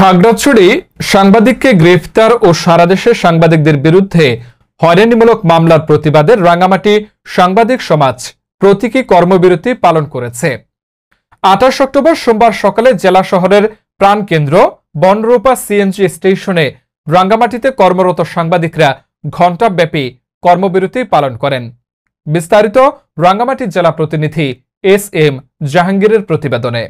খাগড়াছড়ি সাংবাদিককে গ্রেফতার ও সারা দেশের সাংবাদিকদের বিরুদ্ধে হয়রানিমূলক মামলার প্রতিবাদে রাঙ্গামাটি সাংবাদিক সমাজ প্রতীকী কর্মবিরতি পালন করেছে। আঠাশ অক্টোবর সোমবার সকালে জেলা শহরের প্রাণকেন্দ্র বনরূপা সিএনজি স্টেশনে রাঙ্গামাটিতে কর্মরত সাংবাদিকরা ঘণ্টাব্যাপী কর্মবিরতি পালন করেন। বিস্তারিত রাঙ্গামাটি জেলা প্রতিনিধি এস এম জাহাঙ্গীরের প্রতিবেদনে।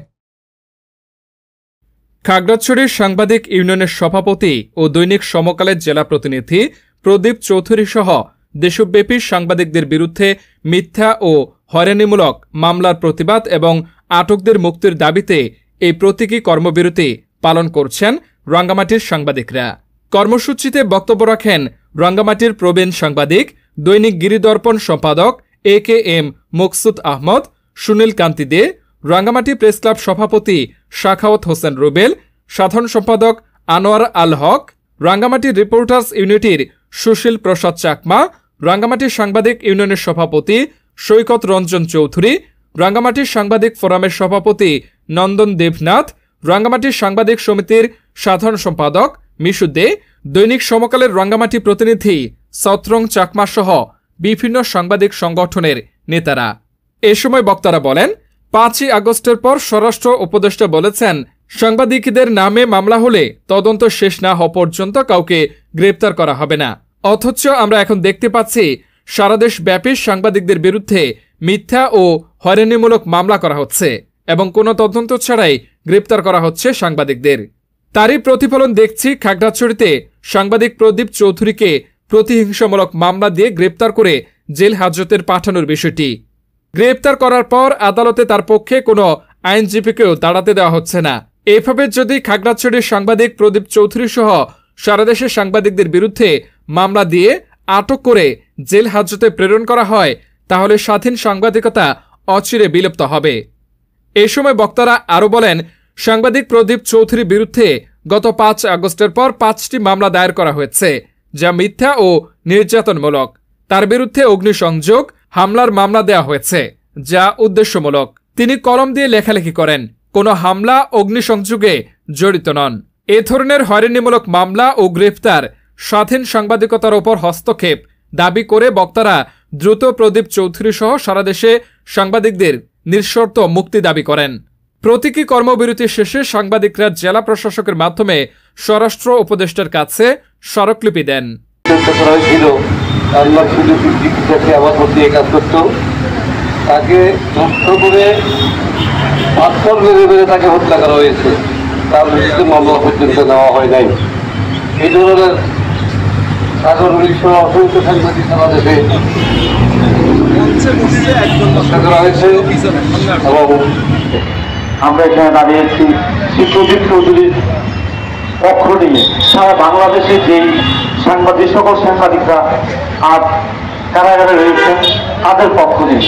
খাগড়াছড়ির সাংবাদিক ইউনিয়নের সভাপতি ও দৈনিক সমকালের জেলা প্রতিনিধি প্রদীপ চৌধুরী সহ দেশব্যাপী সাংবাদিকদের বিরুদ্ধে মিথ্যা ও হয়রানিমূলক মামলার প্রতিবাদ এবং আটকদের মুক্তির দাবিতে এই প্রতীকী কর্মবিরতি পালন করছেন রাঙ্গামাটির সাংবাদিকরা। কর্মসূচিতে বক্তব্য রাখেন রাঙ্গামাটির প্রবীণ সাংবাদিক, দৈনিক গিরিদর্পণ সম্পাদক A K M Maksud Ahmed, Sunil Kanti Dey Rangamati press club সভাপতি শাখাওয়াত হোসেন রুবেল, সাধারণ সম্পাদক আনোয়ার আল হক, রাঙ্গামাটি রিপোর্টার্স ইউনিটির সুশীল প্রসাদ চাকমা, রাঙ্গামাটি সাংবাদিক ইউনিয়নের সভাপতি সৈকত রঞ্জন চৌধুরী, রাঙ্গামাটি সাংবাদিক ফোরামের সভাপতি নন্দন দেবনাথ, রাঙ্গামাটি সাংবাদিক সমিতির সাধারণ সম্পাদক মিশু দে, দৈনিক সমকালের রাঙ্গামাটি প্রতিনিধি সত্রং চাকমা সহ বিভিন্ন সাংবাদিক সংগঠনের নেতারা। এ সময় বক্তারা বলেন পাঁচই আগস্টের পর স্বরাষ্ট্র উপদেষ্টা বলেছেন, সাংবাদিকদের নামে মামলা হলে তদন্ত শেষ না হওয়া পর্যন্ত কাউকে গ্রেপ্তার করা হবে না। অথচ আমরা এখন দেখতে পাচ্ছি, সারা দেশ ব্যাপী সাংবাদিকদের বিরুদ্ধে মিথ্যা ও হয়রানিমূলক মামলা করা হচ্ছে এবং কোনো তদন্ত ছাড়াই গ্রেপ্তার করা হচ্ছে সাংবাদিকদের। তারই প্রতিফলন দেখছি খাগড়াছড়িতে সাংবাদিক প্রদীপ চৌধুরীকে প্রতিহিংসামূলক মামলা দিয়ে গ্রেপ্তার করে জেল হাজতের পাঠানোর বিষয়টি। গ্রেপ্তার করার পর আদালতে তার পক্ষে কোনো আইনজীবীকেও দাঁড়াতে দেওয়া হচ্ছে না। এভাবে যদি খাগড়াছড়ির সাংবাদিক প্রদীপ চৌধুরী সহ সারা দেশের সাংবাদিকদের বিরুদ্ধে মামলা দিয়ে আটক করে জেল হাজতে প্রেরণ করা হয়, তাহলে স্বাধীন সাংবাদিকতা অচিরে বিলুপ্ত হবে। এ সময় বক্তারা আরও বলেন, সাংবাদিক প্রদীপ চৌধুরীর বিরুদ্ধে গত পাঁচ আগস্টের পর পাঁচটি মামলা দায়ের করা হয়েছে, যা মিথ্যা ও নির্যাতনমূলক। তার বিরুদ্ধে অগ্নিসংযোগ হামলার মামলা দেয়া হয়েছে, যা উদ্দেশ্যমূলক। তিনি কলম দিয়ে লেখালেখি করেন, কোনো হামলা অগ্নিসংযোগে জড়িত নন। এ ধরনের হয়রানিমূলক মামলা ও গ্রেফতার স্বাধীন সাংবাদিকতার ওপর হস্তক্ষেপ দাবি করে বক্তারা দ্রুত প্রদীপ চৌধুরী সহ সারা দেশে সাংবাদিকদের নিঃশর্ত মুক্তি দাবি করেন। প্রতীকী কর্মবিরতি শেষে সাংবাদিকরা জেলা প্রশাসকের মাধ্যমে স্বরাষ্ট্র উপদেষ্টার কাছে স্মারকলিপি দেন। আল্লাহ সুযোগ চিকিৎসাকে আমার প্রতি কাজ করত। তাকে নষ্ট করে পাথর মেরে মেরে তাকে হত্যা করা হয়েছে। তার বিরুদ্ধে মামলা পর্যন্ত নেওয়া হয় নাই। এই ধরনের সাগর উনিশশো অসংখ্য সাংবাদিক সারা দেশে হত্যা করা হয়েছে আমরা এখানে দাঁড়িয়েছি। প্রদীপ চৌধুরীর পক্ষ নিয়ে সারা বাংলাদেশে যেই সাংবাদিক সকল সাংবাদিকরা আজ কারাগারে রয়েছেন তাদের পক্ষ নিয়ে।